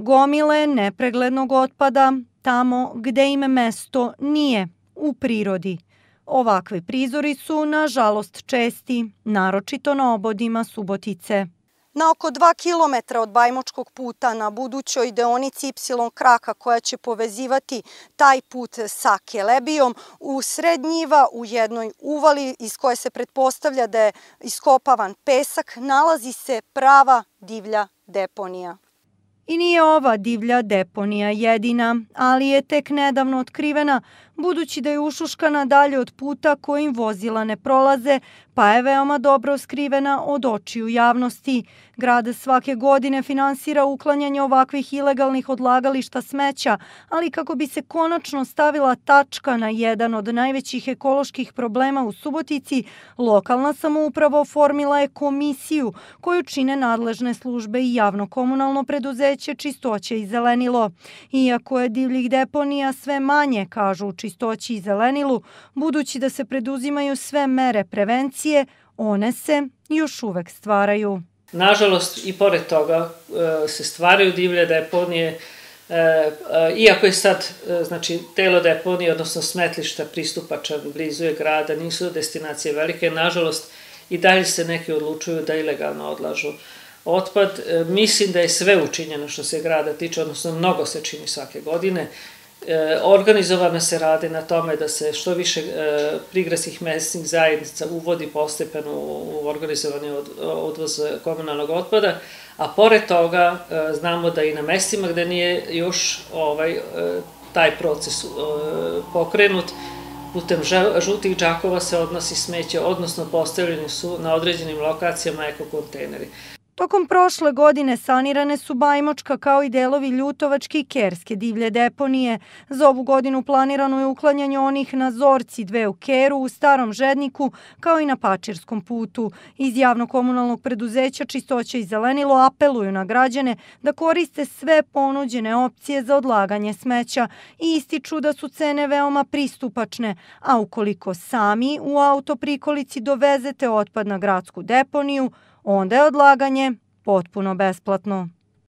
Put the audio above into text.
Gomile nepreglednog otpada tamo gde im mesto nije, u prirodi. Ovakvi prizori su, nažalost, česti, naročito na obodima Subotice. Na oko 2 km od Bajmočkog puta na budućoj deonici Y kraka koja će povezivati taj put sa Kelebijom u srednjiva u jednoj uvali iz koje se pretpostavlja da je iskopavan pesak nalazi se prava divlja deponija. I nije ova divlja deponija jedina, ali je tek nedavno otkrivena budući da je ušuškana dalje od puta kojim vozila ne prolaze, pa je veoma dobro skrivena od očiju javnosti. Grad svake godine finansira uklanjanje ovakvih ilegalnih odlagališta smeća, ali kako bi se konačno stavila tačka na jedan od najvećih ekoloških problema u Subotici, lokalna samouprava oformila je komisiju koju čine nadležne službe i javno-komunalno preduzeće Čistoće i Zelenilo. Iako je divljih deponija sve manje, kažu u čistoći i zelenilu, budući da se preduzimaju sve mere prevencije, one se još uvek stvaraju. Nažalost, i pored toga e, se stvaraju divlje deponije, e, e, iako je sad, znači, telo deponije, odnosno smetlišta pristupačan, blizu je grada, nisu destinacije velike, nažalost, i dalje se neki odlučuju da ilegalno odlažu otpad. Mislim da je sve učinjeno što se grada tiče, odnosno mnogo se čini svake godine. E, organizovano se radi na tome da se što više e, prigradskih mesnih zajednica uvodi postepeno u organizovani odvoz komunalnog otpada, a pored toga e, znamo da i na mestima gde nije još ovaj, taj proces pokrenut, putem žutih džakova se odnosi smeće, odnosno postavljeni su na određenim lokacijama ekokontejneri. Tokom prošle godine sanirane su Bajmočka kao i delovi Ljutovačke i Kerske divlje deponije. Za ovu godinu planirano je uklanjanje onih na Zorci dve u Keru, u Starom Žedniku, kao i na Pačirskom putu. Iz javno-komunalnog preduzeća Čistoća i Zelenilo apeluju na građane da koriste sve ponuđene opcije za odlaganje smeća i ističu da su cene veoma pristupačne, a ukoliko sami u autoprikolici dovezete otpad na gradsku deponiju, onda je odlaganje potpuno besplatno.